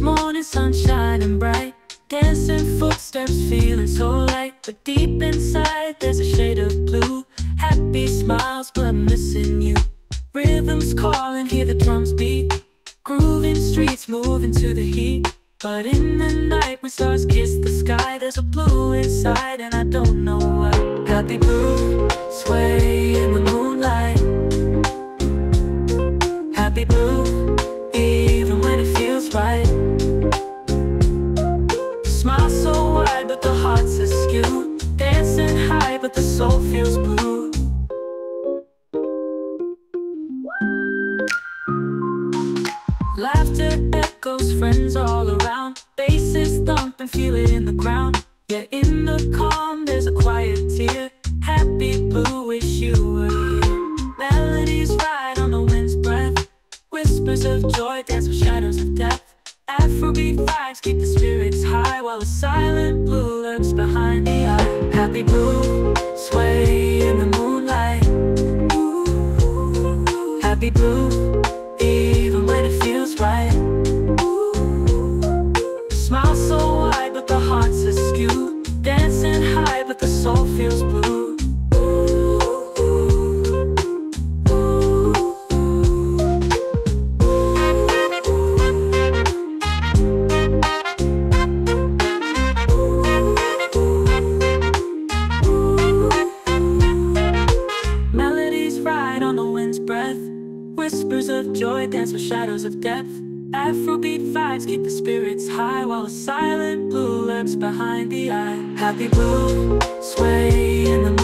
morning sun shining bright. Dancing footsteps feeling so light. But deep inside there's a shade of blue. Happy smiles but I'm missing you. Rhythms calling, hear the drums beat. Grooving streets moving to the heat. But in the night when stars kiss the sky There's a blue inside and I don't know why. Happy blue, sway in the moonlight. Happy blue, Smile so wide but the heart's askew. Dancing high but the soul feels blue. Laughter echoes, friends all around. Basses thump and feel it in the ground. Yeah, in the calm there's a quiet tear. Happy blue, wish you were here. Melodies ride on the wind's breath. Whispers of joy dance with shadows of death. Afrobeat vibes keep the spirits a silent blue lurks behind the eye. Happy blue, sway in the moonlight. Happy blue, Of joy dance with shadows of depth Afrobeat vibes keep the spirits high While a silent blue lurks behind the eye. Happy blue, sway in the